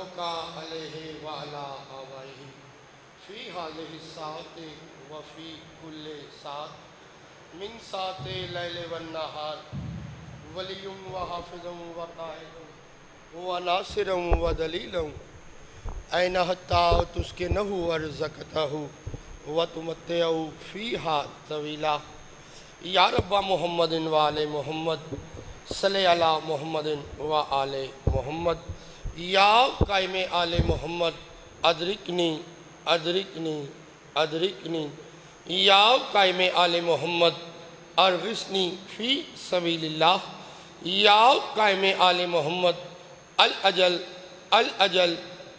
रब्बुका अलैहि व अला आबाइहि फ़ी साअति व फ़ी कुल्लि साअत मिन साअति लैल वन नहार। वलियुम व हाफिजुम व काइदुम व नासिरुम व दलीलुम ऐन हत्ता तुस्के नहु अर्ज़कतहु। व तुमत्तउ फ़ीहा तवीला। या रब्बा मुहम्मदिन व आले मुहम्मद। सल्ले अला मुहम्मदिन व आले मुहम्मद। या कायम आले मोहम्मद, अदरिकनी अदरिकनी अदरिकनी। या कायम आले मोहम्मद, अरगसनी फ़ी सबीलिल्लाह। या कायम आले मोहम्मद, अल अजल अल अजल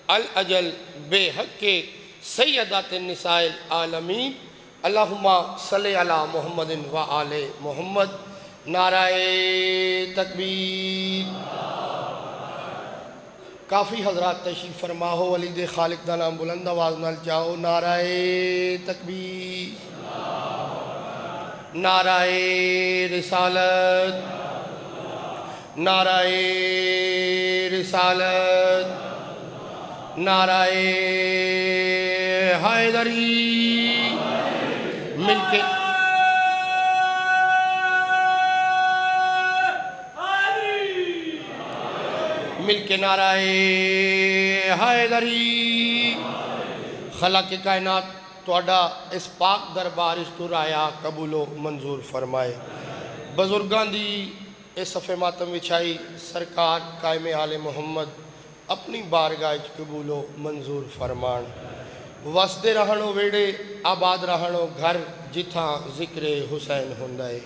अल अजल बेहक के सैदात नसाइल आलमी अल्लाहुम्मा सल्ले अला मुहम्मदिन व आले मोहम्मद। नाराए तकबीर। काफ़ी हजरात तशीफ फरमा हो वली दे खालिक का नाम बुलंद आवाज़ नाल जाओ। नाराए तकबीर। नाराए रिसालत। नाराए रिसालत। नाराए हैदरी मिलके मिल के नाराए हैदरी खला के कायनात थोड़ा इस पाक दरबार, इस तुराया कबूलो, मंजूर फरमाए। बजुर्गों की इस सफ़े मातम विछाई, सरकार कायम आल मुहम्मद, अपनी बारगाह कबूलो, मंजूर फरमान। वसते रहो वेड़े, आबाद रहो घर, जिथा ज़िक्र हुसैन होंदा है।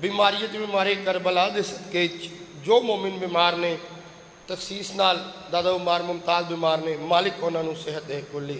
बीमारियत बीमारे करबला के सदके जो मोमिन बीमार ने ਤਖਸੀਸ ਨਾਲ ਦਾਦਾ ਉਮਰ ਮੁਮਤਾਜ਼ ਬਿਮਾਰ ਨੇ ਮਾਲਿਕ ਉਹਨਾਂ ਨੂੰ ਸਿਹਤ ਦੇ ਕੁੱਲੀ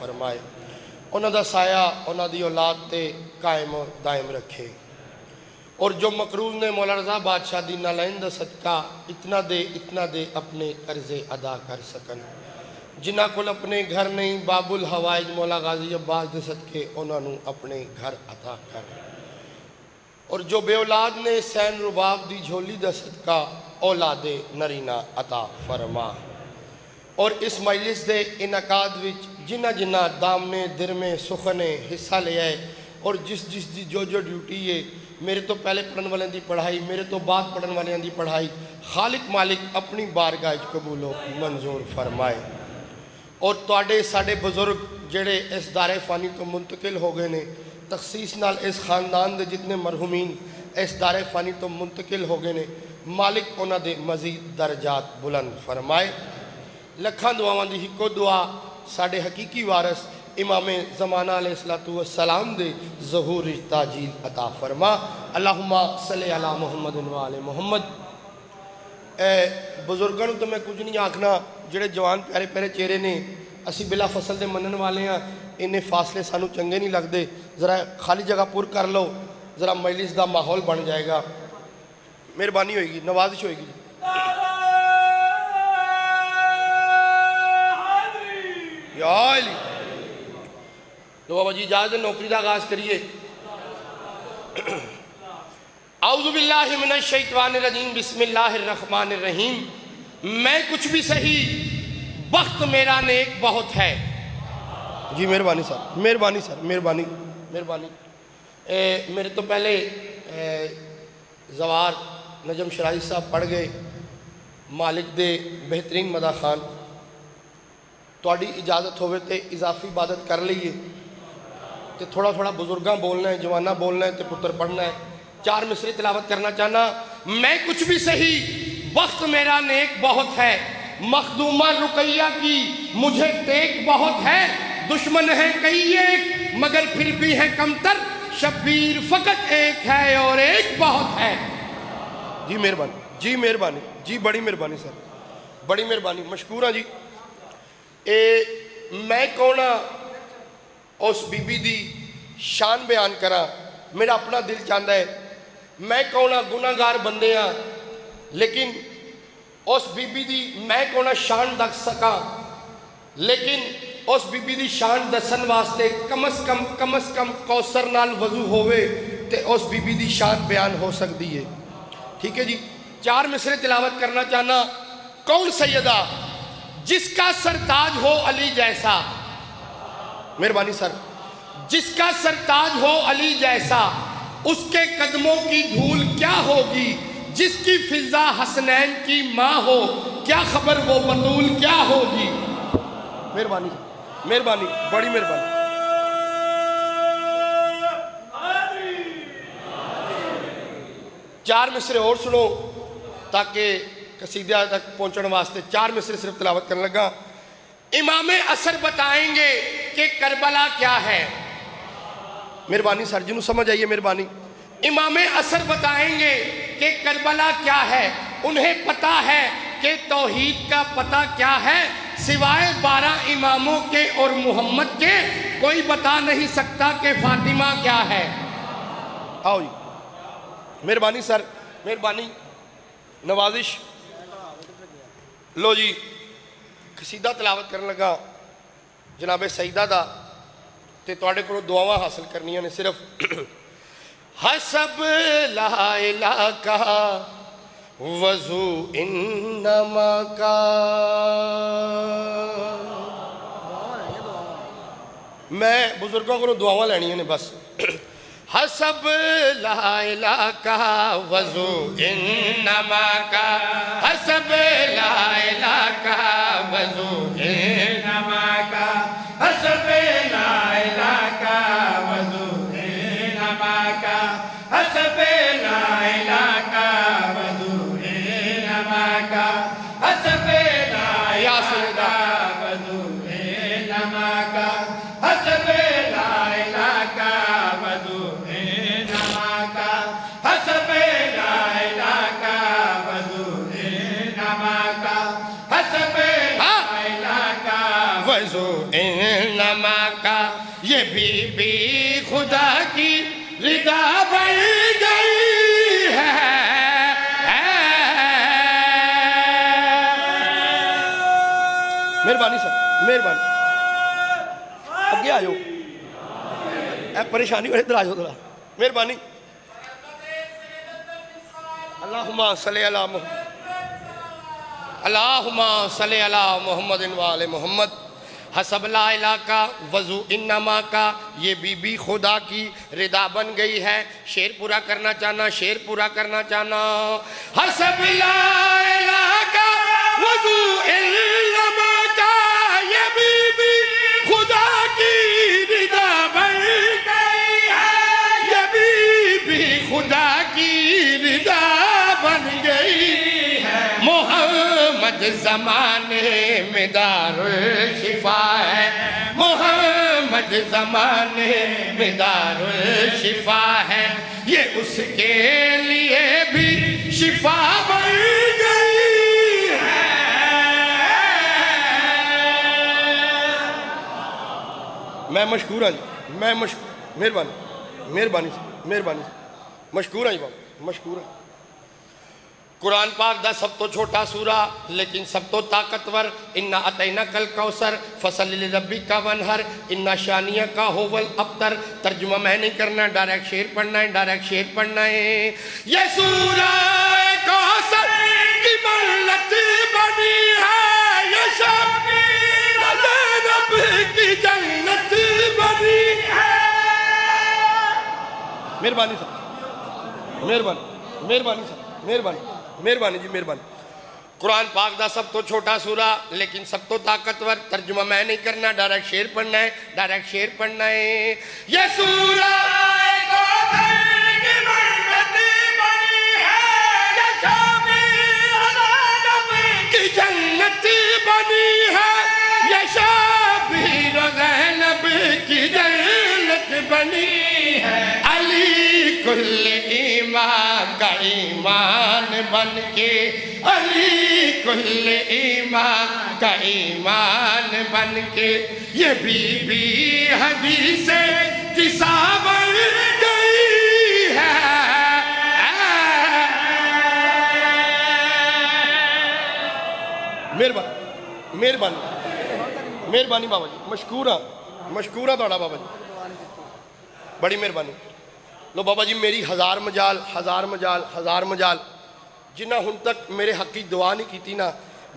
ਫਰਮਾਏ ਉਹਨਾਂ ਦਾ ਸਾਇਆ ਉਹਨਾਂ ਦੀ ਔਲਾਦ ਤੇ ਕਾਇਮ ਦਾਇਮ ਰੱਖੇ और जो मकरूज ने मौला रजा बादशाह दी नालैन दा सदका इतना दे इतना दे अपने कर्जे अदा कर सकन जिन्हों को अपने घर नहीं बाबुल हवाइज मौला गाजी अब्बास दे सदके उन्होंने अपने घर अदा कर और जो बेऔलाद ने सैन रुबाब दी झोली दा सदका औलाद नरीना अता फरमा। और इस मजलिस के इनकाद जिन्हें जिन्हें दामने, दिरमे, सुखने हिस्सा लिया है और जिस जिस की जो जो ड्यूटी है, मेरे तो पहले पढ़ने वाले की पढ़ाई, मेरे तो बाद पढ़ने वाले की पढ़ाई, खालिक मालिक अपनी बारगाह कबूलो मंजूर फरमाए। और तोड़े साढ़े बजुर्ग जड़े इस दारे फानी तो मुंतकिल हो गए हैं तखसीस नाल इस खानदान के जितने मरहूमीन इस दारे फानी तो मुंतकिल हो गए हैं मालिक उन्होंने मजीद दर्जात बुलंद फरमाए। लखा दुआव की एक दुआ साढ़े हकीकी वारस इमामे जमाना सलातू असलाम के जहूर ताजील अता फरमा। अलाहुमा सले अला मुहम्मद वाले मुहम्मद। बजुर्गों तो मैं कुछ नहीं आखना, जोड़े जवान प्यारे प्यारे चेहरे ने, असी बिला फ़सल के मनन वाले हाँ इन्ने फासले सानू चंगे नहीं लगते ज़रा खाली जगह पुर कर लो, ज़रा मजलिस का माहौल बन जाएगा। मेहरबानी होगी नवाजिश होगी तो बाबा जी इजाज़त नौकरी का आगाज़ करिए। रहीम। मैं कुछ भी सही वक्त मेरा नेक बहुत है। जी मेहरबानी सर मेहरबानी सर मेहरबानी मेहरबानी। मेरे तो पहले ए, जवार नजम शराजी साहब पढ़ गए। मालिक दे बेहतरीन मदा खान थोड़ी इजाज़त हो इजाफी इबादत कर लीए तो थोड़ा थोड़ा बुजुर्गा बोलना है, जवाना बोलना है तो पुत्र पढ़ना है। चार मिसरे तिलावत करना चाहना, मैं कुछ भी सही, वक्त मेरा नेक बहुत है। मखदूमा रुकैया की, मुझे टेक बहुत है। दुश्मन है कई एक, मगर फिर भी है कमतर। शब्बीर फकत एक है और एक बहुत है। जी मेहरबानी जी मेहरबानी जी बड़ी मेहरबानी सर बड़ी मेहरबानी मशहूर हाँ जी ए मैं कौन हाँ उस बीबी की शान बयान करा मेरा अपना दिल चाहता है मैं कौन हाँ गुनागार बंदे हाँ लेकिन उस बीबी की मैं कौन हाँ शान दस सका लेकिन उस बीबी की शान दसन वास्ते कम अज कम कम अज कम कौसर नाल वज़ू होवे ते उस बीबी की ठीक है जी। चार मिसरे तिलावत करना चाहना। कौन सैदा जिसका सरताज हो अली जैसा। मेहरबानी सर। जिसका सरताज हो अली जैसा। उसके कदमों की धूल क्या होगी? जिसकी फिजा हसनैन की माँ हो। क्या खबर वो बतूल क्या होगी? मेहरबानी। मेहरबानी। बड़ी मेहरबानी। चार मिसरे और सुनो, ताकि कसीदा तक पहुँचने वास्ते चार मिसरे सिर्फ़ तिलावत करने लगा। इमाम असर बताएँगे कि करबला क्या है। मेहरबानी सर जी समझ आइए मेहरबानी। इमाम असर बताएँगे कि करबला क्या है। उन्हें पता है कि तौहीद का पता क्या है। सिवाय बारह इमामों के और मोहम्मद के, कोई बता नहीं सकता कि फातिमा क्या है। आओ मेहरबानी, सर। मेहरबानी। नवाजिश। लो जी कसीदा तलावत करने लगा। जनाबे सईदा का तो थोड़े को दुआव हासिल करनिया ने सिर्फ़। हसब ला का वज़ू इन्नमा का। मैं बुज़ुर्गों को दुआव लैनिया ने बस। हसब लाइला का वज़ू इन्नमा का। हसब लाइला का वज़ू वज़ू इन्नमा का ये बीबी खुदा की रिदा बन गई है। मेहरबानी सर, मेहरबानी। अगे आयो परेशानी हो इधर आ जाओ थोड़ा मेहरबानी। अल्लाहुम्मा सल्ली अला मोहम्मद। अल्लाहुम्मा सल्ली अला मोहम्मद वाले मोहम्मद। हसबला इलाका, वज़ू इन्नमा का, ये बीबी खुदा की रिदा बन गई है। शेर पूरा करना चाहना, शेर पूरा करना चाहना। हसबला इलाका, वज़ू इन्नमा का, ये बीबी खुदा की रिदा बन गई है। ये बीबी खुदा की रिदा बन गई है। मोहम्मद जमाने में दारुल मोहम्मद जमाने में दारुल शिफा है। ये उसके लिए भी शिफा बन गई मैं मशहूर हाँ जी। मैं मश, मेहरबानी मेहरबानी मेहरबानी मशहूर हाँ जी बाबा, मशहूर हाँ। कुरान पाक दा सब तो छोटा सूरा, लेकिन सब तो ताकतवर। इन्ना अतैना कल कौसर, फ़सल रबी का वनहर। इन्ना शानिया का होवल अबतर। तर्जुमा मैं नहीं करना, डायरेक्ट शेर पढ़ना है, डायरेक्ट शेर पढ़ना है। ये सूरा कौसर की मन्नत बनी है। ये की जन्नत बनी है। मेहरबानी सर। मेहरबानी मेहरबानी सर। मेहरबानी। मेहरबानी जी, मेहरबानी। कुरान पाक दा सब तो छोटा सूरा, लेकिन सब तो ताकतवर, तर्जुमा मैं नहीं करना, डायरेक्ट शेर पढ़ना है, डायरेक्ट शेर पढ़ना है। ये सूरा की बनी है की अली कुल ईमान का ईमान बन के अली कुल ईमान का ईमान बन के ये बीबी हदीस किसा बन गई है। मेहरबानी मेहरबानी बाबा जी मशकूर हाँ मशकूर हाँ बाबा जी बड़ी मेहरबानी। लो बाबा जी, मेरी हज़ार मजाल हज़ार मजाल हज़ार मजाल। जिन्हें हूँ तक मेरे हक की दुआ नहीं की ना,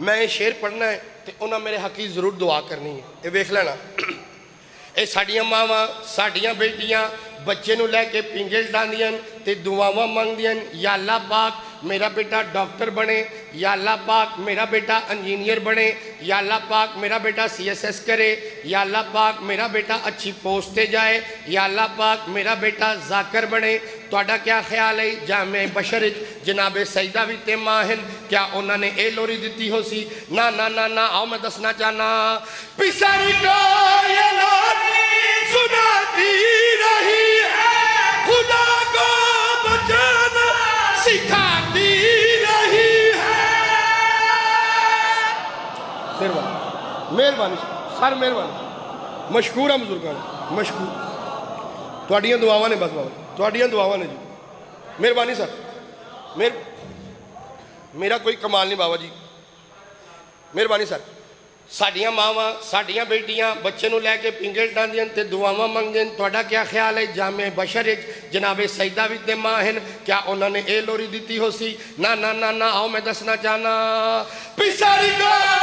मैं ये शेर पढ़ना है तो उन्हें मेरे हक की ज़रूर दुआ करनी है। ये वेख लैना। ये साड़िया माव, साडिया बेटिया बच्चे लैके पिंगे डांदियन दुआव मंगदियन या अल्लाह ਮੇਰਾ ਬੇਟਾ ਡਾਕਟਰ ਬਣੇ या अल्लाह पाक मेरा बेटा इंजीनियर बने या अल्लाह पाक मेरा बेटा सीएसएस करे या अल्लाह पाक मेरा बेटा अच्छी पोस्ट ते जाए या अल्लाह पाक मेरा बेटा जाकर बने ਤੁਹਾਡਾ क्या ख्याल है जामे बशर जनाबे सईदा भी ते माहिन क्या उन्होंने ए लोरी दी हो सी ना ना ना ना आओ मैं दसना चाहना पिसरी तो ये लोरी सुनाती रही है खुदा को बचाना सिखाती रही ਮਿਹਰਬਾਨੀ ਮਿਹਰਬਾਨੀ ਸਰ ਮਿਹਰਬਾਨੀ ਮਸ਼ਕੂਰ ਆ ਬਜ਼ੁਰਗਾਂ ਨੂੰ ਮਸ਼ਕੂਰ ਤੁਹਾਡੀਆਂ ਦੁਆਵਾਂ ਨੇ ਬਸ ਬਾਬਾ ਤੁਹਾਡੀਆਂ ਦੁਆਵਾਂ ਨੇ ਜੀ ਮਿਹਰਬਾਨੀ ਸਰ ਮੇਰ ਮੇਰਾ ਕੋਈ ਕਮਾਲ ਨਹੀਂ ਬਾਬਾ ਜੀ ਮਿਹਰਬਾਨੀ ਸਰ ਸਾਡੀਆਂ ਮਾਵਾਂ ਸਾਡੀਆਂ ਬੇਟੀਆਂ ਬੱਚੇ ਨੂੰ ਲੈ ਕੇ ਪਿੰਗੇ ਡਾਂਦੀਆਂ ਤੇ ਦੁਆਵਾਂ ਮੰਗਦੇ ਨੇ ਤੁਹਾਡਾ ਕੀ ਖਿਆਲ ਹੈ ਜਾਮੇ ਬਸ਼ਰ ਵਿੱਚ ਜਨਾਬੇ ਸੈਦਾ ਵੀ ਤੇ ਮਾਂ ਹਨ ਕਿਆ ਉਹਨਾਂ ਨੇ ਇਹ ਲੋਰੀ ਦਿੱਤੀ ਹੋ ਸੀ ਨਾ ਨਾ ਨਾ ਨਾ ਆਓ ਮੈਂ ਦੱਸਣਾ ਚਾਹਨਾ ਪਿਸਰੀ ਕੋ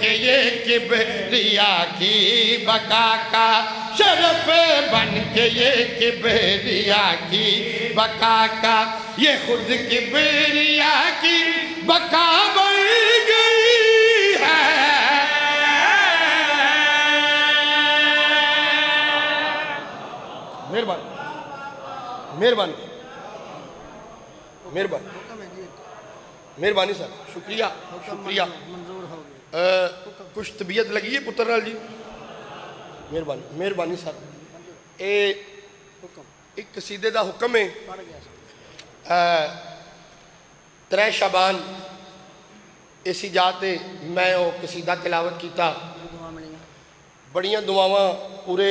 के ये किबरिया की बका का शरफ बन के ये किबरिया की बका का। ये खुद किबरिया की बका बन गई है। मेहरबानी मेहरबानी सर, शुक्रिया शुक्रिया। ਕੁਝ ਤਬੀਅਤ ਲੱਗੀ ਹੈ ਪੁੱਤਰ ਨਾਲ ਜੀ? ਮਿਹਰਬਾਨੀ ਮਿਹਰਬਾਨੀ ਸਰ। ਇਹ ਇੱਕ ਕਸੀਦੇ ਦਾ ਹੁਕਮ ਹੈ। ਤਰੇ ਸ਼ਬਾਨ। ਇਸੀ ਜਾਤੇ ਮੈਂ ਉਹ ਕਸੀਦਾ ਤਿਲਾਵਤ ਕੀਤਾ। ਬੜੀਆਂ ਦੁਆਵਾਂ ਪੂਰੇ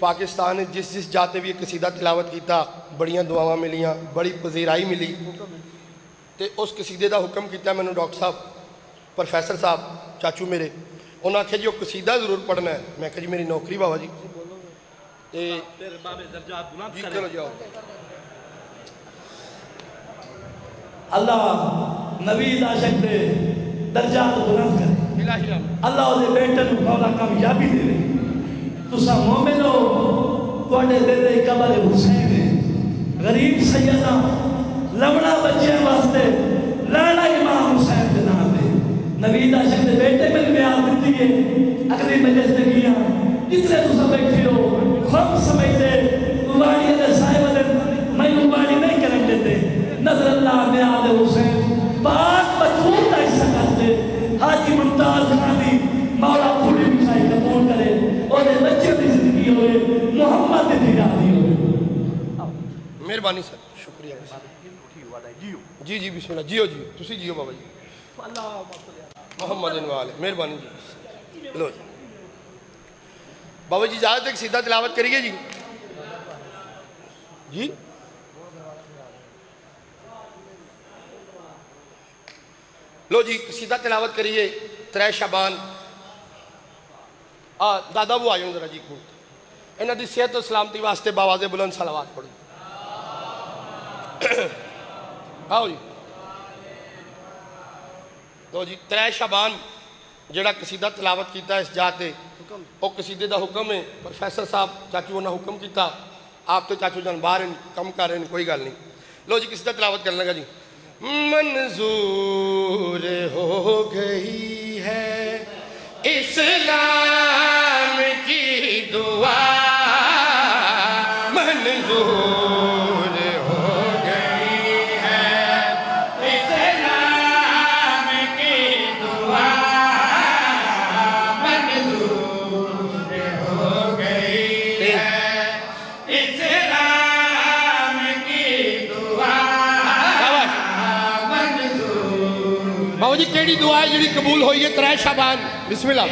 ਪਾਕਿਸਤਾਨ ਨੇ ਜਿਸ ਜਿਸ ਜਾਤੇ ਵੀ ਕਸੀਦਾ ਤਿਲਾਵਤ ਕੀਤਾ ਬੜੀਆਂ ਦੁਆਵਾਂ ਮਿਲੀਆਂ ਬੜੀ ਪਜ਼ੀਰਾਈ ਮਿਲੀ। ਤੇ ਉਸ ਕਸੀਦੇ ਦਾ ਹੁਕਮ ਕੀਤਾ ਮੈਨੂੰ ਡਾਕਟਰ ਸਾਹਿਬ। ਪ੍ਰੋਫੈਸਰ ਸਾਹਿਬ ਚਾਚੂ ਮੇਰੇ ਉਹਨਾਂ ਆਖਿਆ ਜੀ ਉਹ ਕਸੀਦਾ ਜ਼ਰੂਰ ਪੜਨਾ ਹੈ ਮੈਂ ਕਿਹਾ ਜੀ ਮੇਰੀ ਨੌਕਰੀ ਬਾਬਾ ਜੀ ਤੇ तेरे बाबे दर्जात बुलंद ਜੀ करे ਚਲੋ ਜਾਓ अल्लाह नबी दा शक्ते दर्जात बुलंद करे ਇਲਾਹੀ ਰਾਮ अल्लाह ਉਹਦੇ ਬੇਟੇ ਨੂੰ ਮੌਲਾ ਕਾਮਯਾਬੀ ਦੇਵੇ ਤੁਸੀਂ ਮੂਮਿਨ ਹੋ ਤੁਹਾਡੇ ਦਿਲ ਦੇ ਕਬਰ ਹੁਸੈਨ ਹੈ ਗਰੀਬ ਸੈਯਦਾ ਲਵਣਾ ਬੱਚਿਆਂ ਵਾਸਤੇ ਲਾਣਾ नवीद आशिक ने बेटे में ब्याह दिए अगली मजलिस ने किया इतने तो समझते हो। खुद समझते उबाड़ी अदर साहिब अदर मैं उबाड़ी नहीं करन देते। नज़र अल्लाह में आले हुसैन। पाक बतून ना ऐसा करते। हाजी मुमताज़ खानी मौला खुली मिठाई कबूल करे। और बच्चे की ज़िंदगी होए मोहम्मद की राज़ी होए। मेहरबानी सर शुक्रिया। जी जी बिस्मिल्लाह। जियो जियो। तुसी जियो बाबा जी। अल्लाह मोहम्मद इनवाल मेहरबानी जी। लो जी। बाबा जी इजाज़त एक सीधा तिलावत करिए जी। जी? लो जी, सीधा तिलावत करिए, त्रै शबान। आ, दादा, वो आ जाओ जरा जी मिनट। इन्हों की सेहत और सलामती वास्ते बाबा से बुलंद सलावात पढ़ो। आओ जी। दो जी त्रै शाबान जोड़ा कसीदा तलावत किया इस जात वह कसीदे का हुक्म है प्रोफेसर साहब चाचू उन्हें हुक्म किया आप तो चाचू जान बाहर कम कर रहे हैं कोई गल नहीं लो जी कसीदा तलावत कर लगा जी मंजूर हो गई है इस्लाम दुआ है जी कबूल हो त्रै शाबान बिस्मिल्लाह।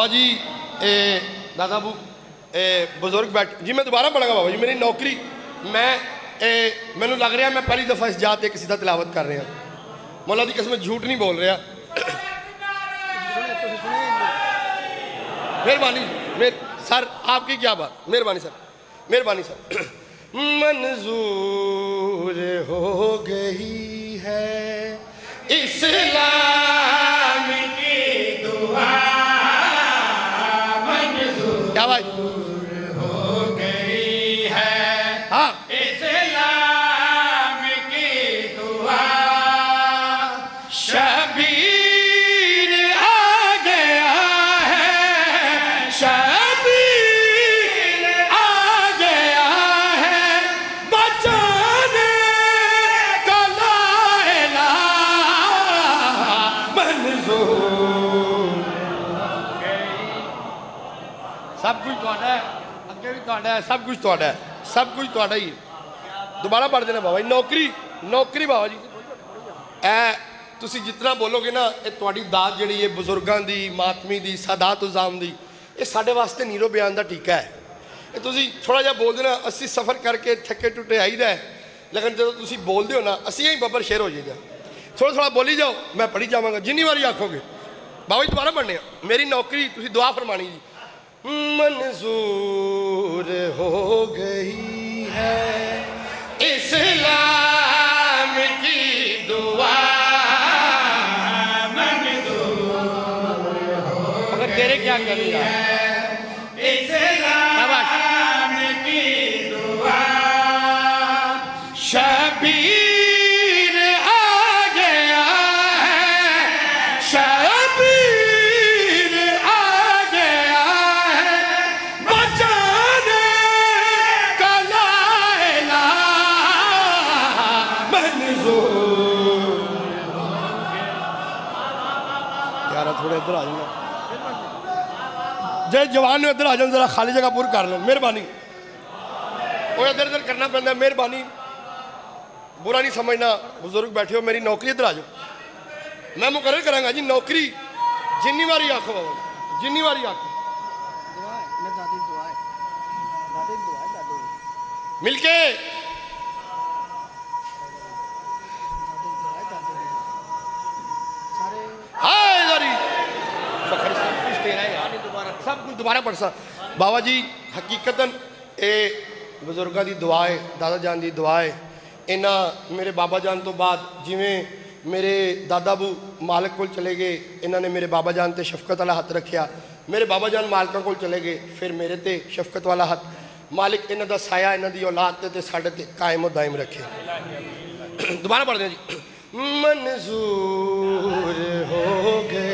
बाबा जी ए, दादा बू बुज़ुर्ग बैठ जी मैं दोबारा पढ़ागा बाबा जी मेरी नौकरी मैं मैनू लग रहा मैं पहली दफ़ा इस जात एक सीधा तिलावत कर रहा। मौला की कसम झूठ नहीं बोल रहा। मेहरबानी सर आपकी क्या बात? मेहरबानी सर मेहरबानी सर। मंजूर हो गई है इस्लाम मंजूर ਤੁਹਾਡਾ ਹੈ, ਸਭ ਕੁਝ ਤੁਹਾਡਾ ਹੈ, ਸਭ ਕੁਝ ਤੁਹਾਡਾ ਹੀ ਹੈ। ਦੁਬਾਰਾ ਪੜ੍ਹ ਦੇਣਾ ਬਾਬਾ ਜੀ। ਨੌਕਰੀ ਨੌਕਰੀ ਬਾਬਾ ਜੀ। ਐ, ਤੁਸੀਂ ਜਿੰਨਾ ਬੋਲੋਗੇ ਨਾ, ਇਹ ਤੁਹਾਡੀ ਦਾਤ ਜਿਹੜੀ ਹੈ, ਬਜ਼ੁਰਗਾਂ ਦੀ, ਮਾਤਮੀ ਦੀ, ਸਾਦਾਤ ਉਜ਼ਾਮ ਦੀ, ਇਹ ਸਾਡੇ ਵਾਸਤੇ ਨੀਰੋ ਬਿਆਨ ਦਾ ਟੀਕਾ ਹੈ। ਇਹ ਤੁਸੀਂ ਥੋੜਾ ਜਿਹਾ ਬੋਲ ਦੇਣਾ, ਅਸੀਂ ਸਫ਼ਰ ਕਰਕੇ ਥੱਕੇ ਟੁੱਟੇ ਆਈਦਾ ਲੇਕਿਨ ਜਦੋਂ ਤੁਸੀਂ ਬੋਲਦੇ ਹੋ ਨਾ, ਅਸੀਂ ਹੀ ਬੱਬਰ ਸ਼ੇਰ ਹੋ ਜਾਈਦਾ। ਥੋੜਾ ਥੋੜਾ ਬੋਲੀ ਜਾਓ, ਮੈਂ ਪੜ੍ਹੀ ਜਾਵਾਂਗਾ। ਜਿੰਨੀ ਵਾਰੀ ਆਖੋਗੇ। ਬਾਬਾ ਜੀ, ਦੁਬਾਰਾ ਪੜ੍ਹਨੇ ਮੇਰੀ ਨੌਕਰੀ, ਤੁਸੀਂ ਦੁਆ ਫਰਮਾਣੀ ਜੀ। मंजूर हो गई है। इस्लाम की दुआ। मगर तेरे क्या करेगा? ने इधर आ जाओ जरा खाली जगह पूरी कर लें। मेहरबानी। वो इधर इधर करना पैंदा मेहरबानी। बुरा नहीं समझना। बुज़ुर्ग बैठे हो मेरी नौकरी इधर आ जाओ। मैं मुकर्र करांगा जी नौकरी। जिन्नी बारी आखो बाबा जिन्नी बारी आखो। मिलके दोबारा पढ़ सा बाबा जी हकीकत ये बजुर्गों की दुआ है दादा जान की दुआ है इन्ना मेरे बाबा जान तो बाद जिमें मेरे दादा बू मालक को चले गए इन्होंने मेरे बाबा जान से शफकत वाला हथ रखिया मेरे बाबा जान मालकों को चले गए फिर मेरे ते शफकत वाला हथ मालिक इन्ह का साया इन्ह की औलाद ते कायम दायम रखे दोबारा पढ़ते जी मनजूर हो गए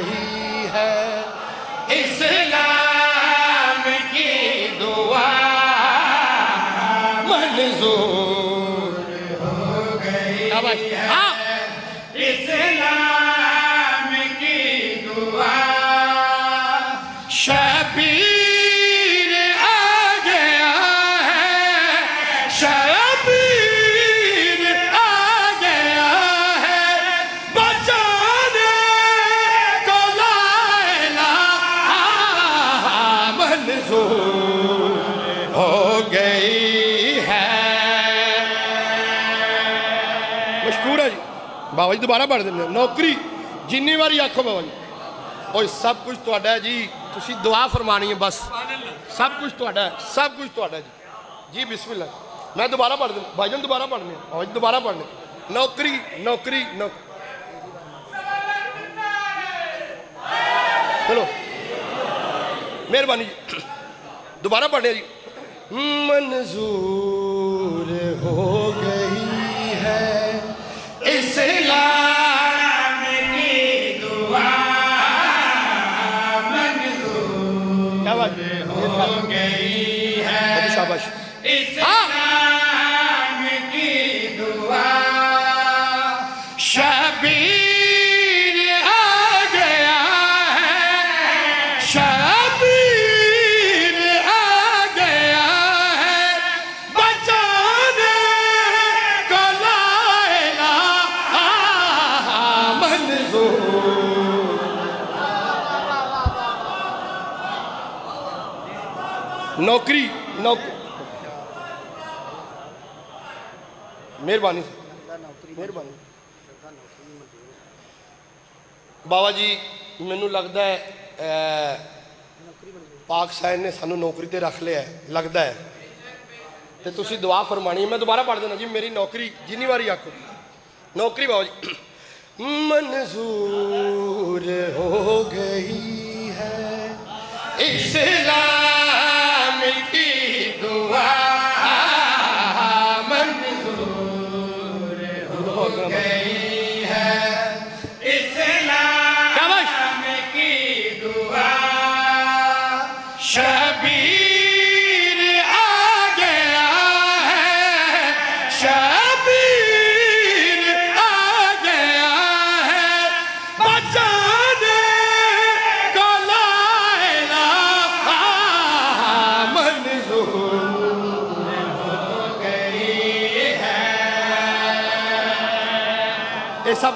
ਬਾਬਾ ਜੀ ਦੁਬਾਰਾ ਪੜ੍ਹ ਦਿੰਦੇ ਹਾਂ। ਨੌਕਰੀ ਜਿੰਨੀ ਵਾਰੀ ਆਖੋ ਬਾਬਾ ਜੀ ਓਏ ਸਭ ਕੁਝ ਤੁਹਾਡਾ ਹੈ ਜੀ ਤੁਸੀਂ ਦੁਆ ਫਰਮਾਣੀ ਹੈ ਬਸ ਸਭ ਕੁਝ ਤੁਹਾਡਾ ਹੈ ਸਭ ਕੁਝ ਤੁਹਾਡਾ ਹੈ ਜੀ ਜੀ ਬਿਸਮਿਲ੍ਲਾ ਮੈਂ ਦੁਬਾਰਾ ਪੜ੍ਹ ਦਿੰਦਾ ਭਾਈਜਾਨ ਦੁਬਾਰਾ ਪੜ੍ਹਨੇ ਆ ਬਾਬਾ ਜੀ ਦੁਬਾਰਾ ਪੜ੍ਹਨੇ ਨੌਕਰੀ ਨੌਕਰੀ ਨੌ- ਚਲੋ ਮਿਹਰਬਾਨੀ ਜੀ दोबारा पढ़ने जी मंजूर हो गई ਨੌਕਰੀ ਮਿਹਰਬਾਨੀ ਮਿਹਰਬਾਨੀ ਬਾਬਾ ਜੀ ਮੈਨੂੰ ਲੱਗਦਾ ਹੈ ਪਾਕ ਸਾਹਿਬ ਨੇ ਸਾਨੂੰ ਨੌਕਰੀ ਤੇ ਰੱਖ ਲਿਆ ਲੱਗਦਾ ਹੈ ਤੇ ਤੁਸੀਂ ਦੁਆ ਫਰਮਾਣੀ ਮੈਂ ਦੁਬਾਰਾ ਪੜ ਦਿੰਦਾ ਜੀ ਮੇਰੀ ਨੌਕਰੀ ਜਿੰਨੀ ਵਾਰੀ ਆਖੋ ਨੌਕਰੀ ਬਾਬਾ ਜੀ ਮਨਜ਼ੂਰ ਹੋ ਗਈ ਹੈ ਇਸਲਾਮ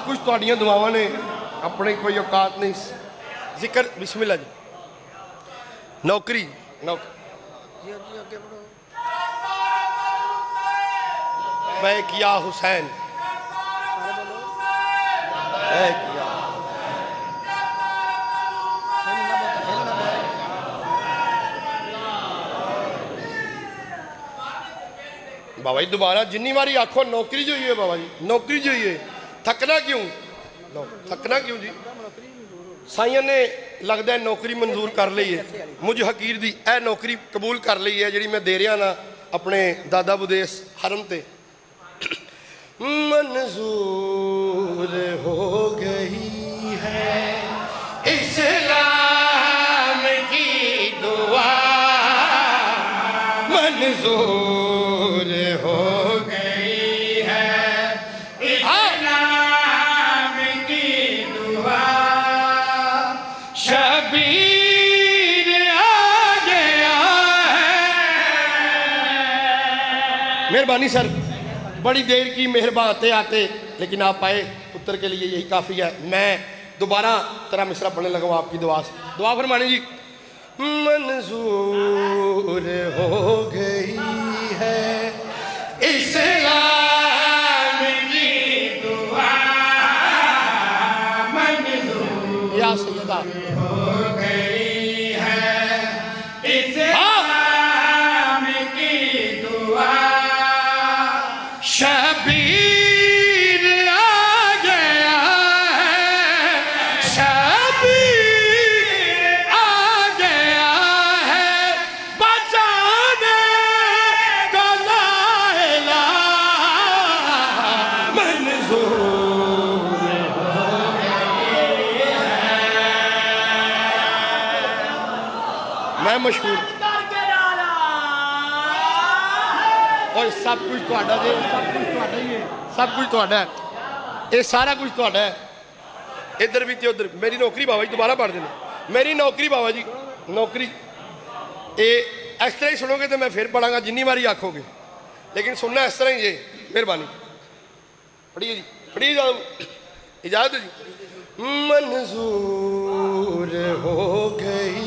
ਇਹ ਸਭ ਕੁਝ ਤੁਹਾਡੀਆਂ ਦੁਆਵਾਂ ਨੇ ਆਪਣੇ ਕੋਈ ਔਕਾਤ ਨਹੀਂ ਜ਼ਿਕਰ ਬਿਸਮਿਲ੍ਲਾ ਜੀ ਨੌਕਰੀ ਨੌਕਰੀ मैं किया हुसैन मैं किया बाबा जी दोबारा जिन्नी बारी आखो नौकरी जो ही है बाबा जी नौकरी जो ही है थकना क्यों नो, थकना क्यों जी ਸਾਈਆਂ ਨੇ ਲੱਗਦਾ ਹੈ ਨੌਕਰੀ ਮਨਜ਼ੂਰ ਕਰ ਲਈ ਹੈ ਮੁਝ ਹਕੀਰ ਦੀ ਇਹ ਨੌਕਰੀ ਕਬੂਲ ਕਰ ਲਈ ਹੈ ਜਿਹੜੀ ਮੈਂ ਦੇ ਰਿਹਾ ਨਾ ਆਪਣੇ ਦਾਦਾ ਬੁਦੇਸ ਹਰਮ ਤੇ मंजूर हो गई है इस्लाम की दुआ मंजूर मेहरबानी सर। बड़ी देर की मेहरबान आते आते, लेकिन आप आए पुत्र के लिए यही काफ़ी है। मैं दोबारा तेरा मिश्रा पढ़ने लगा आपकी दुआ से। दुआ फरमानी जी। मंजूर हो गई है। इस्लाम ਮਸ਼ਹੂਰ। ਔਰ ਸਭ ਕੁਝ ਤੁਹਾਡਾ ਦੇ ਸਭ ਕੁਝ ਤੁਹਾਡਾ ਹੀ ਹੈ। ਸਭ ਕੁਝ ਤੁਹਾਡਾ ਹੈ। ਇਹ ਸਾਰਾ ਕੁਝ ਤੁਹਾਡਾ ਹੈ। ਇੱਧਰ ਵੀ ਤੇ ਉੱਧਰ। ਮੇਰੀ ਨੌਕਰੀ ਬਾਬਾ ਜੀ ਦੁਬਾਰਾ ਪੜ ਦੇਣਾ। ਮੇਰੀ ਨੌਕਰੀ ਬਾਬਾ ਜੀ, ਨੌਕਰੀ। ਇਹ ਇਸ ਤਰ੍ਹਾਂ ਹੀ ਸੁਣੋਗੇ ਤੇ ਮੈਂ ਫਿਰ ਪੜਾਂਗਾ ਜਿੰਨੀ ਵਾਰੀ ਆਖੋਗੇ। ਲੇਕਿਨ ਸੁਣਨਾ ਇਸ ਤਰ੍ਹਾਂ ਹੀ ਜੇ। ਮਿਹਰਬਾਨੀ। ਪੜੀਏ ਜੀ। ਪੜੀਏ ਜਾਓ। ਇਜਾਜ਼ਤ ਜੀ। ਮਨਜ਼ੂਰ ਹੋ ਗਈ।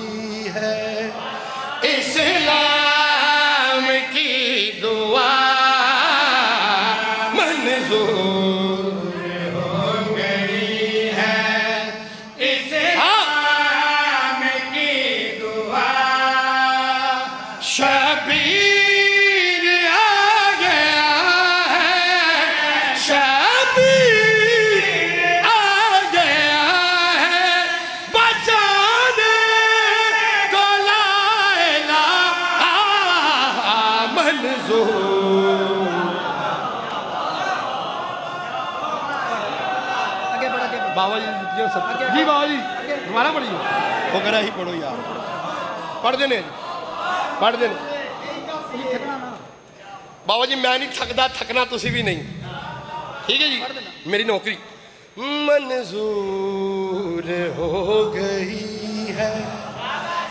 ਵਗੈਰਾ ਹੀ ਪੜੋ ਯਾਰ। ਪੜਦੇ ਨੇ ਪੜਦੇ ਨੇ। ਬਾਬਾ ਜੀ, ਮੈਂ ਨਹੀਂ ਥੱਕਦਾ, ਥੱਕਣਾ ਤੁਸੀਂ ਵੀ ਨਹੀਂ। ਠੀਕ ਹੈ ਜੀ? ਮੇਰੀ ਨੌਕਰੀ। ਮਨਜ਼ੂਰ ਹੋ ਗਈ ਹੈ।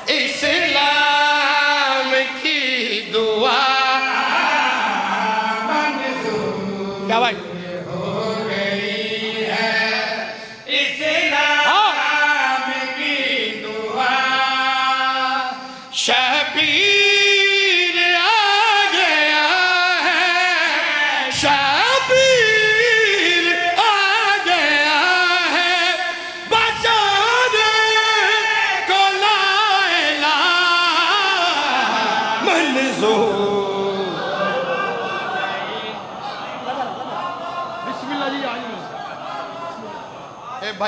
ਇਸ ਲਾ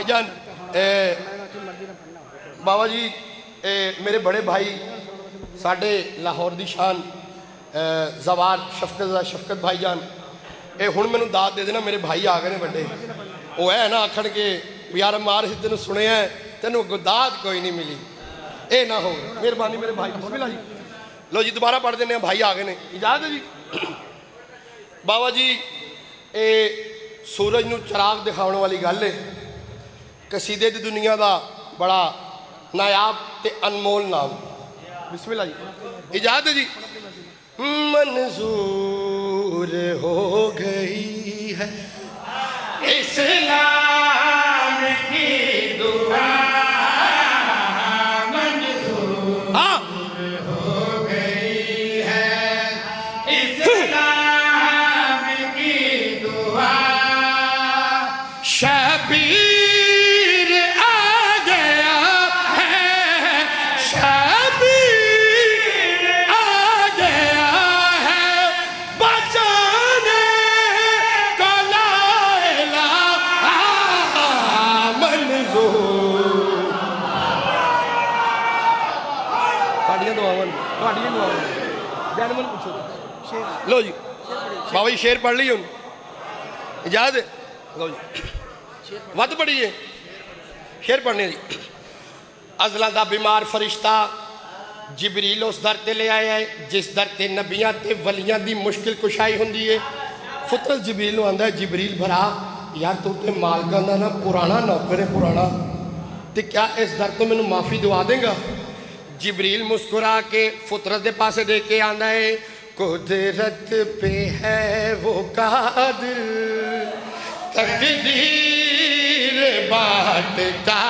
भाईजान ए, बाबा जी ए, मेरे बड़े भाई साढ़े लाहौर ਦੀ ਸ਼ਾਨ ਅ, ਜ਼ਵਾਰ ਸ਼ਫਕਤ ਦਾ ਸ਼ਫਕਤ ਭਾਈਜਾਨ ਇਹ ਹੁਣ ਮੈਨੂੰ ਦਾਤ ਦੇ ਦੇਣਾ ਮੇਰੇ ਭਾਈ ਆ ਗਏ ਨੇ ਵੱਡੇ ਉਹ ਐ ਨਾ ਆਖਣ ਕਿ ਵੀ ਯਾਰ ਮਾਰ ਸੀ ਤੈਨੂੰ ਸੁਣਿਆ ਹੈ, ਤੈਨੂੰ ਅੱਗੋਂ ਦਾਤ ਕੋਈ ਨਹੀਂ ਮਿਲੀ ਇਹ ਨਾ ਹੋਵੇ ਮਿਹਰਬਾਨੀ ਮੇਰੇ ਭਾਈ ਬਿਸਮਿਲ੍ਲਾ ਜੀ ਲੋ ਜੀ ਦੁਬਾਰਾ ਪੜ੍ਹ ਦਿੰਦੇ ਆ ਭਾਈ ਆ ਗਏ ਨੇ ਇਜਾਜ਼ਤ ਹੈ ਜੀ ਬਾਬਾ ਜੀ ਇਹ ਸੂਰਜ ਨੂੰ ਚਰਾਗ ਦਿਖਾਉਣ ਵਾਲੀ ਗੱਲ ਹੈ ਕਸੀਦੇ ਦੀ ਦੁਨੀਆ ਦਾ ਬੜਾ ਨਾਇਆਬ ਤੇ ਅਨਮੋਲ ਨਾਮ ਬਿਸਮਿਲ੍ਲਾ ਜੀ ਇਜਾਜ਼ਤ ਜੀ ਮਨਜ਼ੂਰ ਹੋ ਗਈ ਹੈ ਇਸ ਨਾਮ ਆਓ ਜੀ, ਸ਼ੇਰ ਪੜ ਲਈ ਹੁਣ। ਇਜਾਜ਼ਤ ਲਓ ਜੀ। ਵੱਧ ਪੜੀਏ ਸ਼ੇਰ ਪੜਨੇ ਦੀ ਅਜ਼ਲਾ ਦਾ ਬਿਮਾਰ ਫਰਿਸ਼ਤਾ ਜਿਬਰੀਲ ਉਸ ਦਰ ਤੇ ਲੈ ਆਇਆ ਹੈ, ਜਿਸ ਦਰ ਤੇ ਨਬੀਆਂ ਤੇ ਵਲੀਆਂ ਦੀ ਮੁਸ਼ਕਿਲ ਕੁਸ਼ਾਈ ਹੁੰਦੀ ਹੈ ਫੁੱਤਰ ਜਿਬਰੀਲ ਨੂੰ ਆਂਦਾ, ਜਿਬਰੀਲ ਭਰਾ, ਯਾਰ ਤੂੰ ਤੇ ਮਾਲਕਾਂ ਦਾ ਨਾ ਪੁਰਾਣਾ ਨੌਕਰ ਹੈ ਪੁਰਾਣਾ। ਤੇ ਕਿਆ ਇਸ ਦਰ ਤੋਂ ਮੈਨੂੰ ਮਾਫੀ ਦਿਵਾ ਦੇਗਾ? ਜਿਬਰੀਲ ਮੁਸਕਰਾ ਕੇ ਫੁਤਰਤ ਦੇ ਪਾਸੇ ਦੇ ਕੇ ਆਂਦਾ ਏ कुदरत पे है वो कादिर। तकदीर बांटता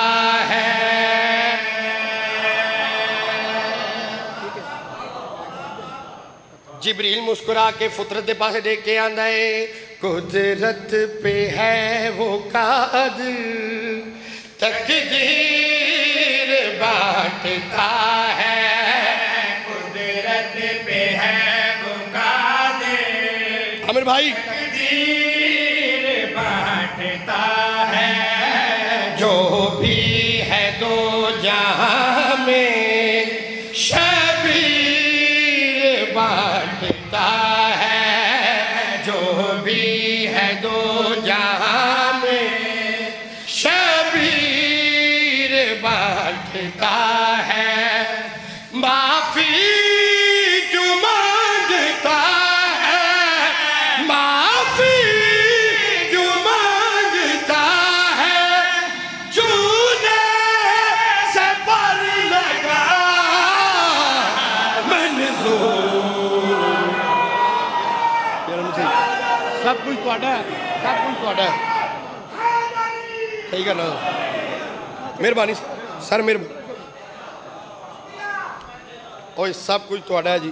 है। जिबरील मुस्कुरा के फुतरत के पासे देख के आंदा है, कुदरत पे है वो कादिर। तकदीर बांटता है। भाई। बांटता है जो भी है दो जहाँ। ਤੁਹਾਡਾ ਹੈ सब कुछ ਤੁਹਾਡਾ ਹੈ ਸਹੀ ਕਰਨਾ ਮਿਹਰਬਾਨੀ ਸਰ ਮਿਹਰਬਾਨੀ ਓਏ ਸਭ ਕੁਝ ਤੁਹਾਡਾ ਹੈ ਜੀ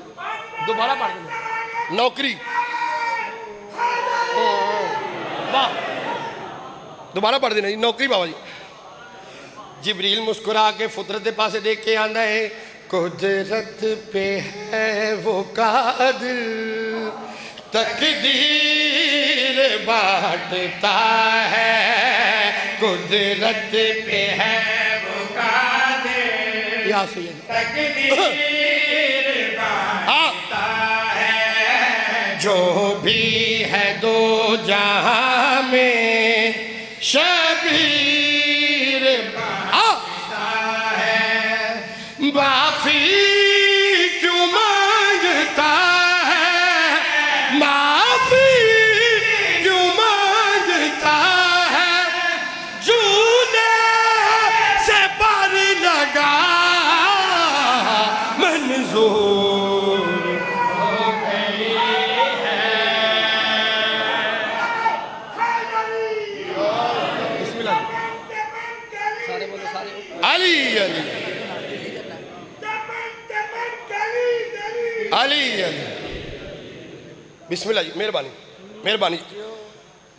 ਦੁਬਾਰਾ ਪੜ੍ਹ ਦਿੰਦੇ ਨੌਕਰੀ ਓ, ਵਾਹ ਦੁਬਾਰਾ ਪੜ੍ਹ ਦੇਣਾ ਜੀ ਨੌਕਰੀ ਬਾਬਾ ਜੀ जिबरील मुस्कुरा के फुतरत के पासे देख के आंदा है कुदरत पे है वो कादिर तकदीर बांटता है। कुदरत पे है हाँ। जो भी है दो जहाँ में शबीर अली बिस्मिल्लाह जी मेहरबानी मेहरबानी।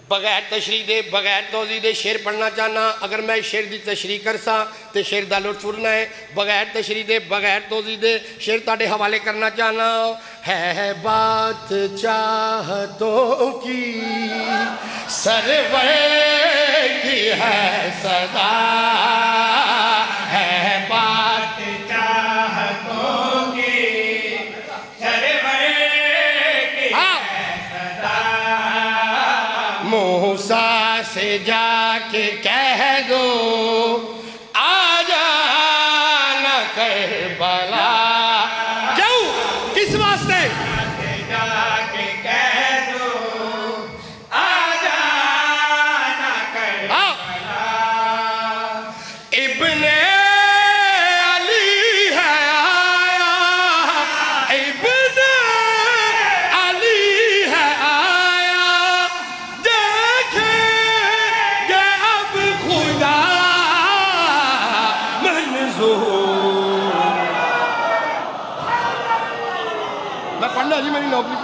बगैर तशरी दे, बगैर तोजी दे शेर पढ़ना चाहना, अगर मैं शेर की तशरी कर सा तो शेर का लुत्फ है। बगैर तशरी दे, बगैर तोजी दे शेर ताड़े हवाले करना चाहना। है बात चाहतों की, सरवर की है सदा।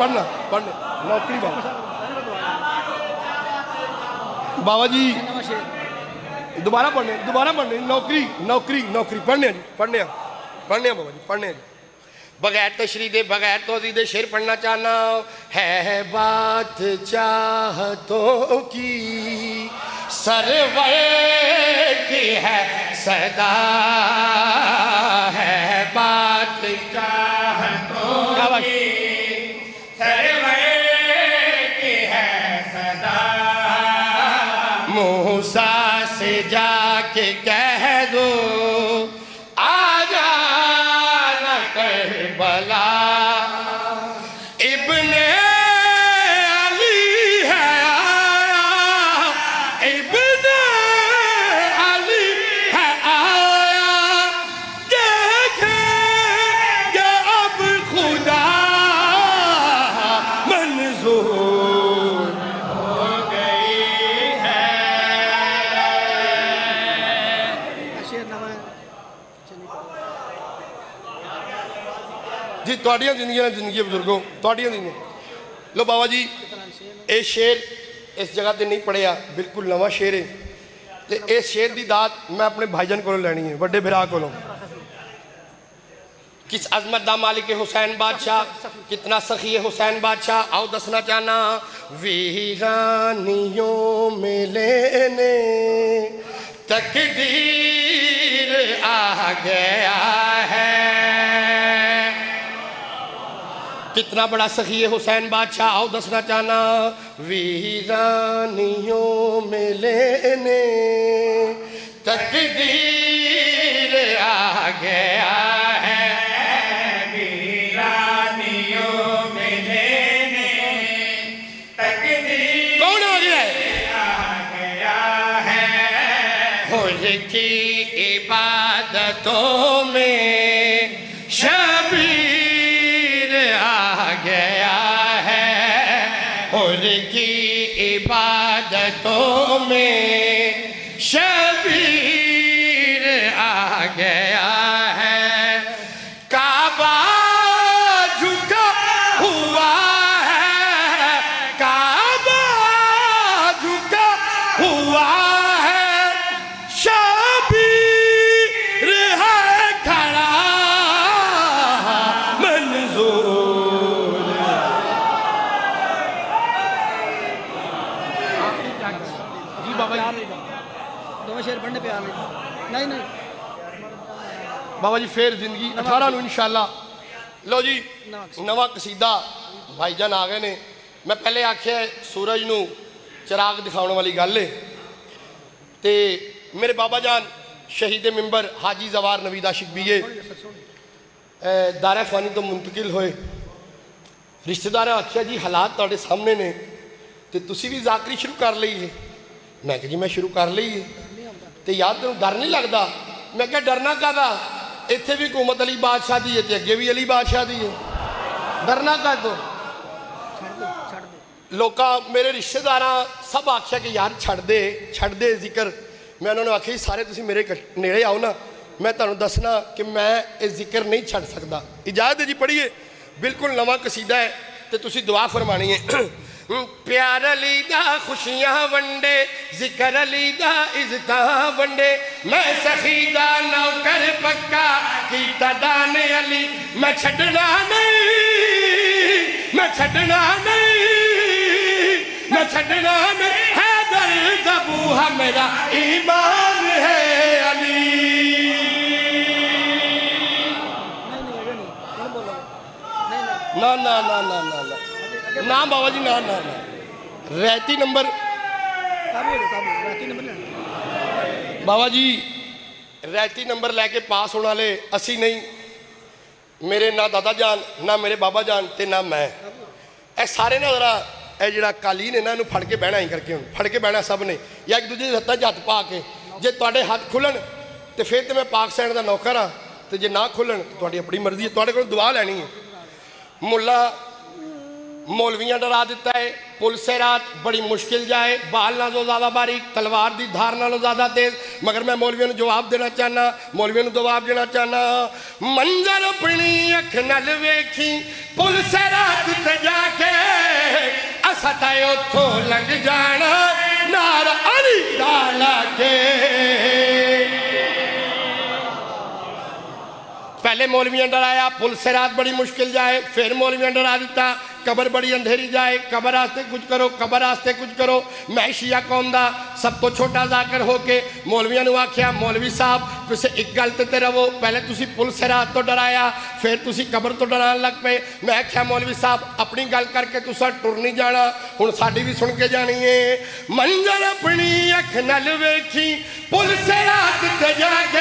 पढ़ना पढ़ना। नौकरी बाबा। बाबा जी दोबारा पढ़ने दोबारा पढ़ने। नौकरी नौकरी नौकरी। पढ़ने जी, पढ़ने पढ़ने बाबा जी पढ़ने जी। बगैर तशरी दे, बगैर तोजी दे शेर पढ़ना चाहना। है बात चाहतों की? सरवर की है सदा। है बात चाहतों ਤੁਹਾਡੀਆਂ ਜ਼ਿੰਦਗੀਆਂ ਨਾਲ ਜ਼ਿੰਦਗੀ ਬਜ਼ੁਰਗੋ ਤੁਹਾਡੀਆਂ ਜ਼ਿੰਦਗੀਆਂ ਲੋ ਬਾਬਾ ਜੀ ਇਹ ਸ਼ੇਰ ਇਸ ਜਗ੍ਹਾ ਤੇ ਨਹੀਂ ਪੜਿਆ ਬਿਲਕੁਲ ਨਵਾਂ ਸ਼ੇਰ ਹੈ ਤੇ ਇਸ ਸ਼ੇਰ ਦੀ ਦਾਤ ਮੈਂ ਆਪਣੇ ਭਾਈਜਾਨ ਕੋਲੋਂ ਲੈਣੀ ਹੈ ਵੱਡੇ ਭਰਾ ਕੋਲੋਂ किस अजमत दा मालिक हुसैन बादशाह कितना सखी है हुसैन बादशाह आओ दसना चाहना वीरानियों में लेने तकदीर आ गया है कितना बड़ा सखी है हुसैन बादशाह? आओ दसना चाहना। वीरानियों में लेने तकदीर आ। गया ਦੋਵੇਂ ਸ਼ੇਰ ਪੜਨੇ ਪਿਆ ਨੇ। ਨਹੀਂ ਨਹੀਂ। ਬਾਬਾ ਜੀ ਫੇਰ ਜ਼ਿੰਦਗੀ 18 ਨੂੰ ਇਨਸ਼ਾਅੱਲਾ। ਲੋ ਜੀ ਨਵਾਂ ਕਸੀਦਾ। ਭਾਈਜਾਨ ਆ ਗਏ ਨੇ। ਮੈਂ ਪਹਿਲੇ ਆਖਿਆ ਸੂਰਜ ਨੂੰ ਚਿਰਾਗ ਦਿਖਾਉਣ ਵਾਲੀ ਗੱਲ ਏ। ਤੇ ਮੇਰੇ ਬਾਬਾ ਜਾਨ ਸ਼ਹੀਦ ਦੇ ਮੈਂਬਰ ਹਾਜੀ ਜ਼ਵਾਰ ਨਵੀਦ ਆਸ਼ਿਕ ਬੀਏ ਦਾਰਾ ਖਾਨੀ ਤੋਂ ਮੁੰਤਕਿਲ ਹੋਏ। ਰਿਸ਼ਤੇਦਾਰਾਂ ਆਖਿਆ ਜੀ ਹਾਲਾਤ ਤੁਹਾਡੇ ਸਾਹਮਣੇ ਨੇ ਤੇ ਤੁਸੀਂ ਵੀ ਜ਼ਾਕਰੀ ਸ਼ੁਰੂ ਕਰ ਲਈ ਹੈ ਮੈਂ ਕਿਹਾ ਜੀ ਮੈਂ ਸ਼ੁਰੂ ਕਰ ਲਈ ਹੈ ਤੇ ਯਾਰ ਤੈਨੂੰ ਡਰ ਨਹੀਂ ਲੱਗਦਾ? ਮੈਂ ਕਿਹਾ ਡਰਨਾ ਕਾਦਾ ਇੱਥੇ ਵੀ ਹਕੂਮਤ ਅਲੀ ਬਾਦਸ਼ਾਹ ਦੀ ਹੈ ਤੇ ਅੱਗੇ ਵੀ ਅਲੀ ਬਾਦਸ਼ਾਹ ਦੀ ਹੈ। ਡਰਨਾ ਕਾਦੋਂ ਲੋਕਾਂ ਮੇਰੇ ਰਿਸ਼ਤੇਦਾਰਾਂ ਸਭ ਆਖਿਆ ਕਿ ਯਾਰ ਛੱਡ ਦੇ ਛੱਡ ਦੇ ਜ਼ਿਕਰ। ਮੈਂ ਉਹਨਾਂ ਨੂੰ ਆਖਿਆ ਸਾਰੇ ਤੁਸੀਂ ਮੇਰੇ ਨੇੜੇ ਆਓ ਨਾ। ਮੈਂ ਤੁਹਾਨੂੰ ਦੱਸਣਾ ਕਿ ਮੈਂ ਇਹ ਜ਼ਿਕਰ ਨਹੀਂ ਛੱਡ ਸਕਦਾ। ਇਜਾਜ਼ਤ ਹੈ ਜੀ ਪੜ੍ਹੀਏ। ਬਿਲਕੁਲ ਨਵਾਂ ਕਸੀਦਾ ਹੈ ਤੇ ਤੁਸੀਂ ਦੁਆ ਫਰਮਾਣੀ ਹੈ। प्यार लीदा खुशियाँ वंडे ज़िक्र लीदा इजता वंडे। मैं सखीदा नौकर पक्का की तदान अली। मैं छटना नहीं मैं छटना नहीं मैं छटना नहीं। है दर्द बूहा मेरा ईमान है अली। ना ना ना ना ना ना। ਨਾ ਬਾਬਾ ਜੀ ਨਾ ਨਾ ਨਾ ਰੈਤੀ ਨੰਬਰ ਬਾਬਾ ਜੀ, ਰੈਤੀ ਨੰਬਰ ਲੈ ਕੇ ਪਾਸ ਹੋਣ ਵਾਲੇ ਅਸੀਂ ਨਹੀਂ। ਮੇਰੇ ਨਾ ਦਾਦਾ ਜਾਨ, ਨਾ ਮੇਰੇ ਬਾਬਾ ਜਾਨ ਤੇ ਨਾ ਮੈਂ। ਇਹ ਸਾਰੇ ਨੇ ਜ਼ਰਾ ਇਹ ਜਿਹੜਾ ਕਾਲੀ ਨੇ ਨਾ ਇਹਨੂੰ ਫੜ ਕੇ ਬਹਿਣਾ ਹੀ ਕਰਕੇ ਹੁਣ। ਫੜ ਕੇ ਬਹਿਣਾ ਸਭ ਨੇ। ਜਾਂ ਇੱਕ ਦੂਜੇ ਦੇ ਹੱਥਾਂ 'ਚ ਹੱਥ ਪਾ ਕੇ। ਜੇ ਤੁਹਾਡੇ ਹੱਥ ਖੁੱਲਣ, ਤੇ ਫਿਰ ਤੇ ਮੈਂ ਪਾਕ ਪਾਕਿਸਤਾਨ ਦਾ ਨੌਕਰ ਆ ਤੇ ਜੇ ਨਾ ਖੁੱਲਣ ਤੁਹਾਡੀ ਆਪਣੀ ਮਰਜ਼ੀ ਹੈ। ਤੁਹਾਡੇ ਕੋਲ ਦੁਆ ਲੈਣੀ ਹੈ। ਮੁੱਲਾ मौलवियाँ डरा दिता है। पुलिस रात, बड़ी मुश्किल जाए। बाल नालों तो ज़्यादा बारीक तलवार की धार नालों तो ज़्यादा तेज। मगर मैं मौलवियों को जवाब देना चाहना मौलवियों को जवाब देना चाहना मंजर अपनी अख नल वेखी, पुलिस रात जाके असा तो उतों जाना नारा अली के पहले मौलवियाँ डराया पुल से रात बड़ी मुश्किल जाए, फिर मौलवियाँ डरा दिता, कबर बड़ी अंधेरी जाए, कबर आस्ते कुछ करो, कबर आस्ते कुछ करो, मैं शिया कौन दा, सब तो छोटा जाकर होके मौलवियाँ आख्या मौलवी साहब, तुसे एक गल तो रवो, पहले तुम पुल से रात तो डराया, फिर तुम कबर तो डरा लग पे। मैं आख्या मौलवी साहब, अपनी गल करके तुसा टुर नहीं जाना हूँ साड़ी भी सुन के जानी है मंजर अपनी अख नल वेखी पुल से रात जाके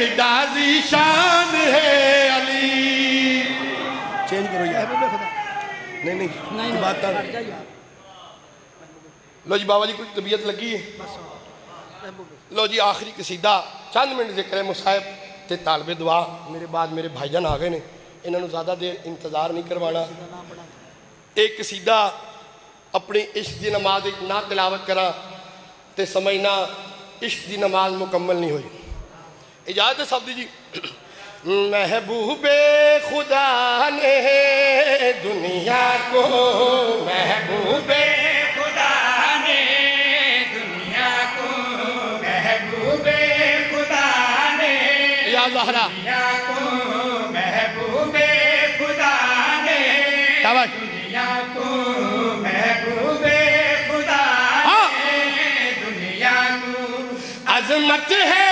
एक शान है अली। चेंज करो यार। नहीं नहीं नहीं तो बात लो जी बाबा जी कुछ तबीयत लगी है? लो जी आखिरी कसीदा। चंद मिनट ज़िक्र है मुसाहब ते तालबे दुआ। मेरे बाद मेरे भाईजान आ गए ने। इन्हों ज़्यादा देर इंतज़ार नहीं करवाना। एक कसीदा अपनी इश्क की नमाज़ ना तिलावत करा तो समझना इश्क की नमाज़ मुकम्मल नहीं हुई। इजाज़त है साहब जी महबूबे खुदा ने दुनिया को महबूबे खुदा ने दुनिया को महबूबे खुदा ने या जहरा। को महबूबे खुदा ने दुनिया को महबूबे खुदा ने हाँ। दुनिया को। अजमत है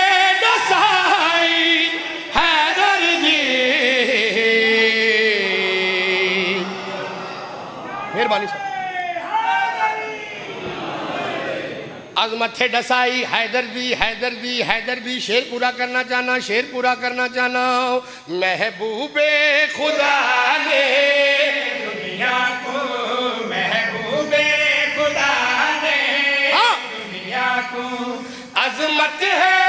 मेहरबानी सर। अजमत डसाई हैदर दी हैदर दी हैदर दी शेर पूरा करना चाहना शेर पूरा करना चाहना महबूबे खुदा ने दुनिया को महबूबे खुदा ने हाँ। दुनिया को अजमत है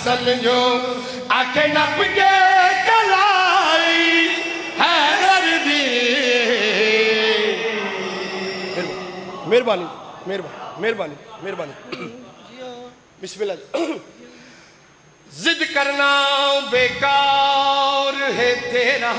असल जो आखे नप के कलाई है मेहरबानी मेहरबानी मेहरबानी मेहरबानी। बिस्मिल्लाह। जिद करना बेकार है तेरा।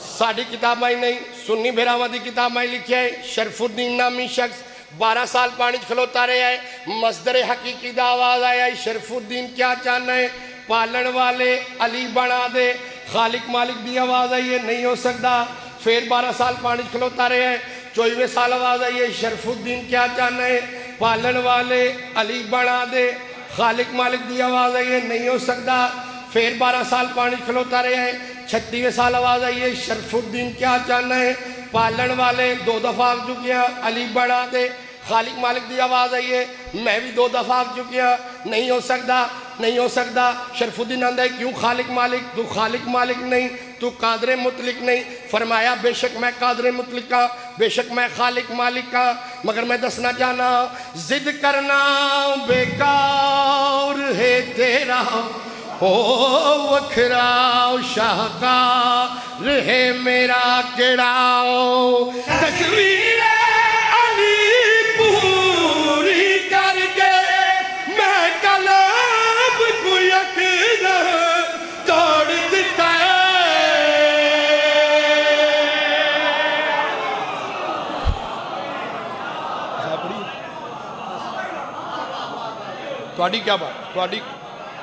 साड़ी किताब आई नहीं सुन्नी भेरावा की किताब आई लिखी है शरफुद्दीन नामी शख्स। बारह साल पानी खलोता रहा है। मजदर हकीकी का आवाज़ आया है शरफुद्दीन क्या चाहना है? पालन वाले अली बना दे। खालिक मालिक की आवाज़ आई है, नहीं हो सकता। फिर बारह साल पानी खलोता रहा है। चौबीस साल आवाज़ आई है, शरफुद्दीन क्या चाहना है? पालन वाले अली बना दे। खालिक मालिक की आवाज़ आई है, नहीं हो सकता। फिर बारह साल पानी खलोता रहा है। छत्तीवें साल आवाज़ आई है, शरफुद्दीन क्या चाहना है? पालन वाले दो दफ़ा आ चुके हैं, अली बड़ा दे, खालिक मालिक की आवाज़ आई है, मैं भी दो दफ़ा आ चुकी हूँ, नहीं हो सकता, नहीं हो सकता, शरफुद्दीन आंदा है, क्यों खालिक मालिक, तू खालिक मालिक नहीं, तू कादरे मुतलिक नहीं, फरमाया बेशक मैं कादरे मुतलिक का, बेशक मैं खालिक मालिक का, मगर मैं दसना चाहना, जिद करना बेकार है तेरा ओ वखरा शाहकार है मेरा केड़ाओ तस्वीर अली पूरी करके मैं कलब को यकीन तोड़ दिता है ਤੁਹਾਡੀ ਕੀ ਬਾਤ ਤੁਹਾਡੀ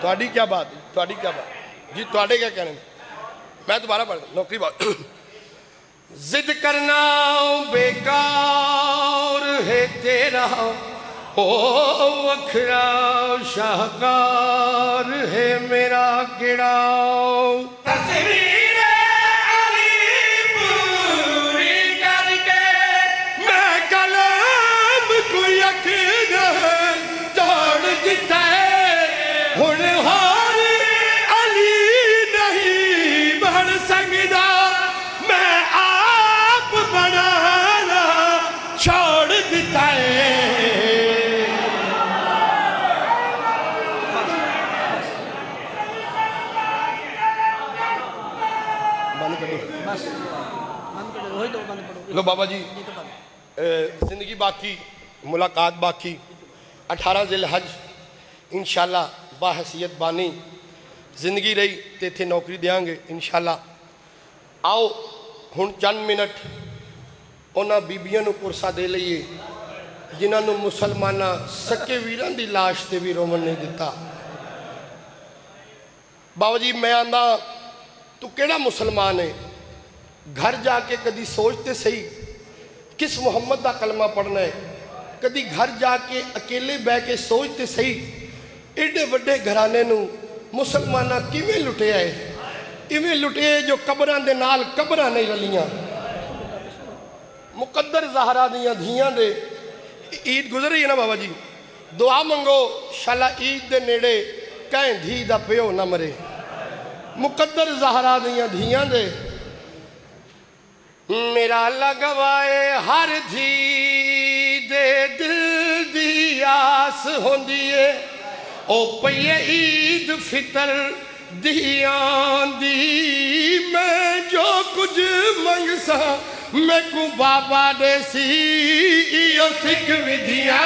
ਤੁਹਾਡੀ ਕੀ ਬਾਤ ਹੈ? ਤੁਹਾਡੀ ਕੀ ਬਾਤ ਜੀ ਤੁਹਾਡੇ ਕੀ ਕਹਿਣੇ ਨੇ? ਮੈਂ ਦੁਬਾਰਾ ਪੜ੍ਹ ਨੌਕਰੀ ਬਾਤ जिद करना बेकार है तेरा ओ वखरा शाहकार है मेरा गिड़ा बाबा जी ये तो बंद अ, जिंदगी बाकी मुलाकात बाकी 18 ਜ਼ਿਲ ਹਜ ਇਨਸ਼ਾਅੱਲਾ ਬਾਹਸੀਅਤ ਬਾਨੀ ਜ਼ਿੰਦਗੀ ਰਹੀ ਤੇ ਇੱਥੇ ਨੌਕਰੀ ਦੇਾਂਗੇ ਇਨਸ਼ਾਅੱਲਾ ਆਓ ਹੁਣ ਚੰਦ ਮਿੰਟ ਉਹਨਾਂ ਬੀਬੀਆਂ ਨੂੰ ਪੁਰਸਾ ਦੇ ਲਈਏ ਜਿਨ੍ਹਾਂ ਨੂੰ ਮੁਸਲਮਾਨਾਂ ਸੱਕੇ ਵੀਰਾਂ ਦੀ ਲਾਸ਼ ਤੇ ਵੀ ਰੋਮਨ ਨਹੀਂ ਦਿੱਤਾ ਬਾਬਾ ਜੀ ਮੈਂ ਆਂਦਾ ਤੂੰ ਕਿਹੜਾ ਮੁਸਲਮਾਨ ਹੈ ਘਰ ਜਾ ਕੇ ਕਦੀ ਸੋਚ ਤੇ ਸਹੀ ਕਿਸ ਮੁਹੰਮਦ ਦਾ ਕਲਮਾ ਪੜਨਾ ਹੈ ਕਦੀ ਘਰ ਜਾ ਕੇ ਅਕੇਲੇ ਬਹਿ ਕੇ ਸੋਚ ਤੇ ਸਹੀ ਏਡੇ ਵੱਡੇ ਘਰਾਣੇ ਨੂੰ ਮੁਸਲਮਾਨਾਂ ਕਿਵੇਂ ਲੁੱਟਿਆ ਹੈ ਇਵੇਂ ਲੁੱਟੇ ਜੋ ਕਬਰਾਂ ਦੇ ਨਾਲ ਕਬਰਾਂ ਨਹੀਂ ਰਲੀਆਂ ਮੁਕੱਦਰ ਜ਼ਹਰਾ ਦੀਆਂ ਧੀਆਂ ਦੇ ਈਦ ਗੁਜ਼ਰ ਰਹੀ ਹੈ ਨਾ ਬਾਬਾ ਜੀ ਦੁਆ ਮੰਗੋ ਸ਼ਾਲਾ ਈਦ ਦੇ ਨੇੜੇ ਕਹਿ ਧੀ ਦਾ ਪਿਓ ਨਾ ਮਰੇ ਮੁਕੱਦਰ ਜ਼ਹਰਾ ਦੀਆਂ ਧੀਆਂ ਦੇ मेरा लगवाए हर जी दे दिल दी आस होंदी है। ओ पई ईद फितर दियाँ दी, मैं जो कुछ मंगसा मैं को बाबा देसी इयो सिख विधियाँ।